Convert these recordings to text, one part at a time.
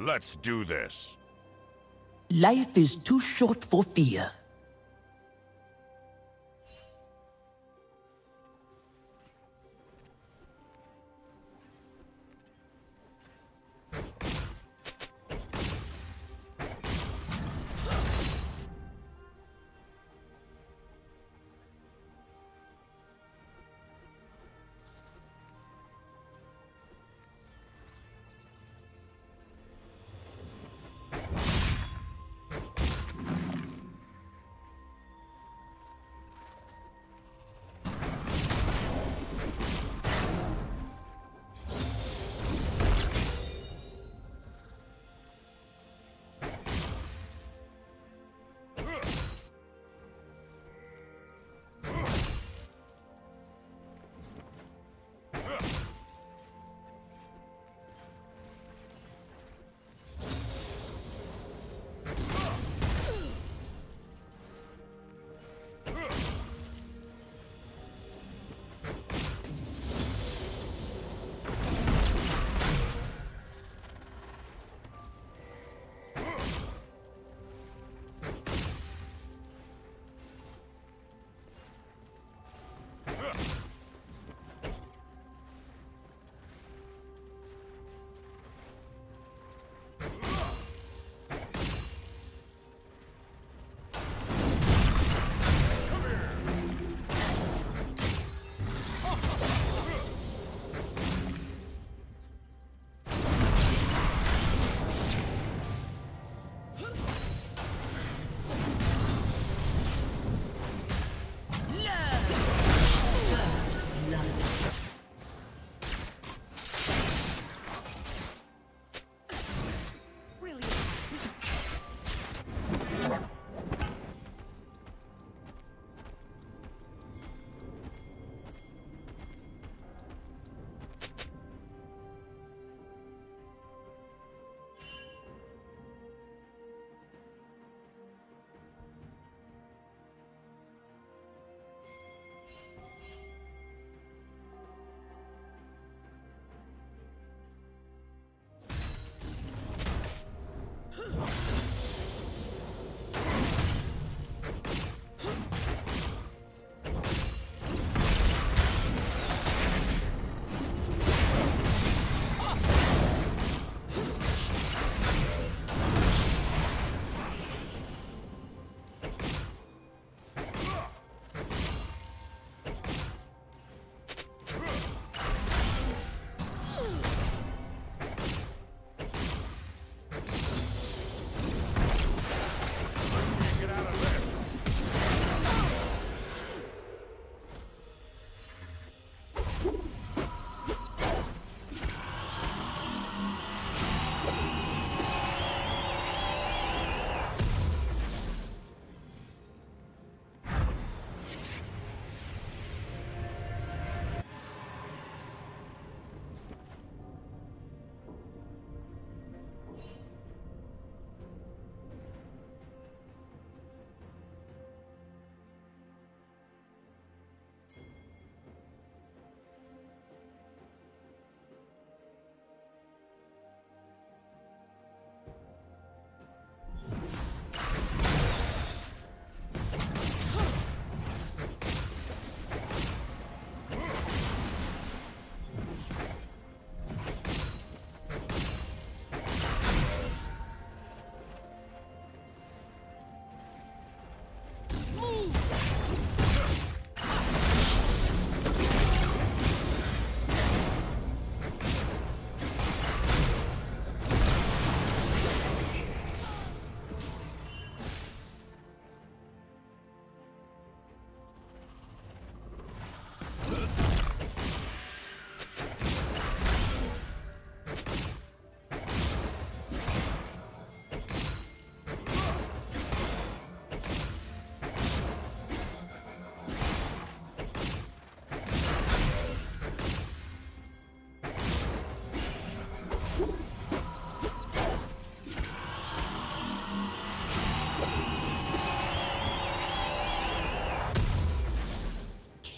Let's do this. Life is too short for fear.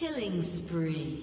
Killing spree.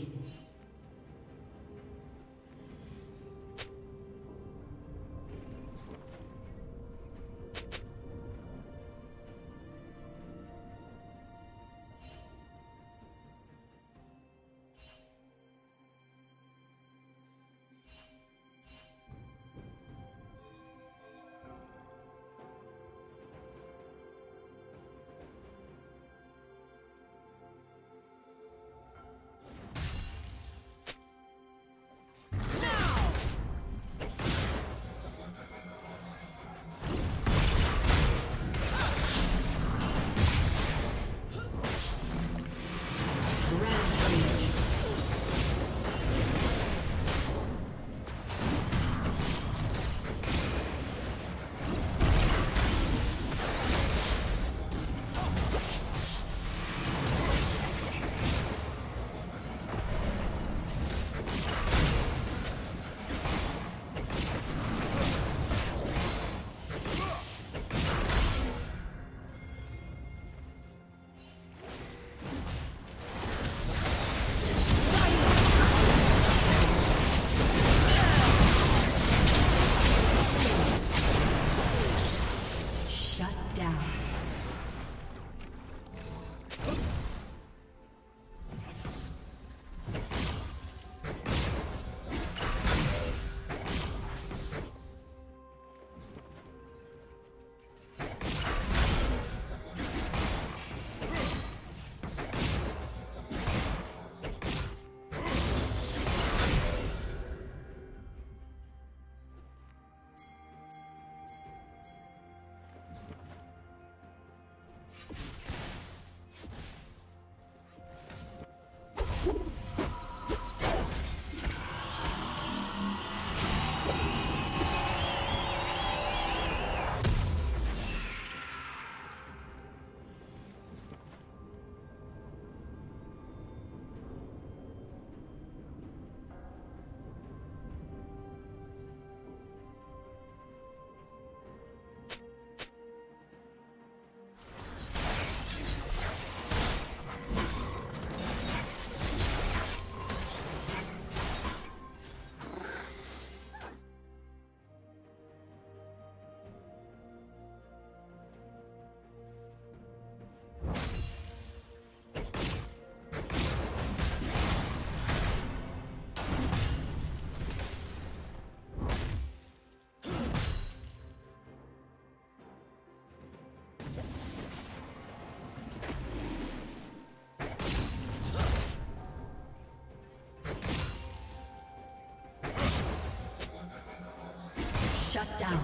Shut down.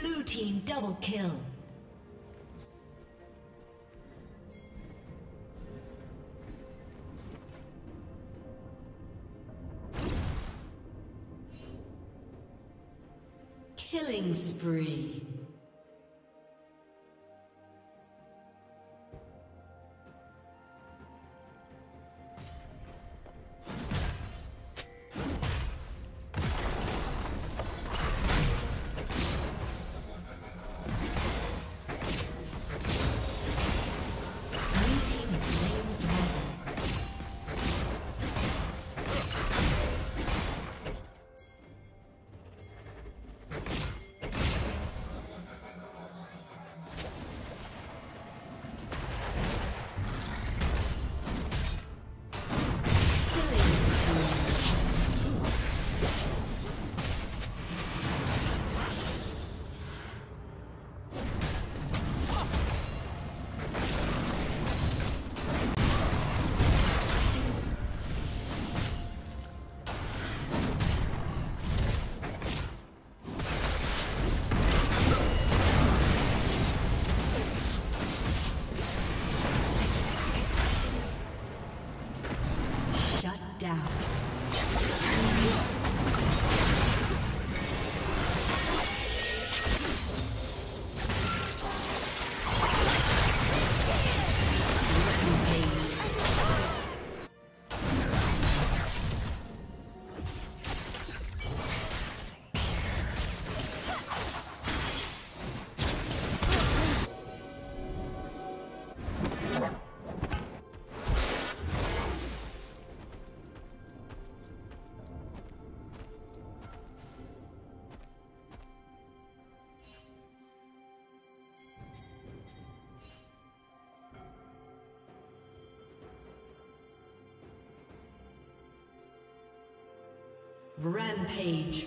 Blue team double kill. Killing spree. Rampage.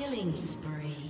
Killing spree.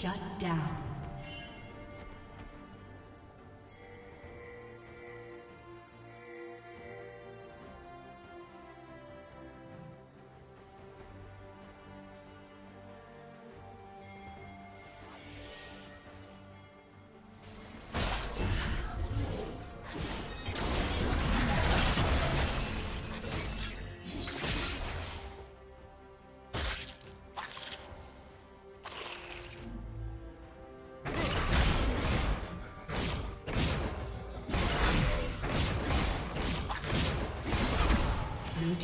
Shut down.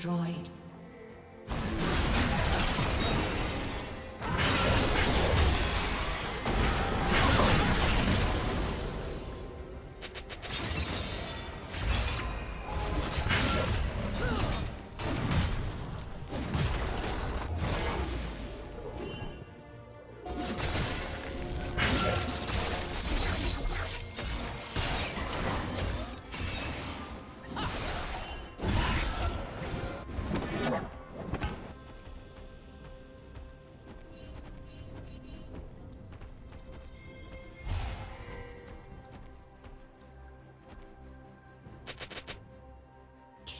Destroyed.